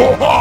Ha ha!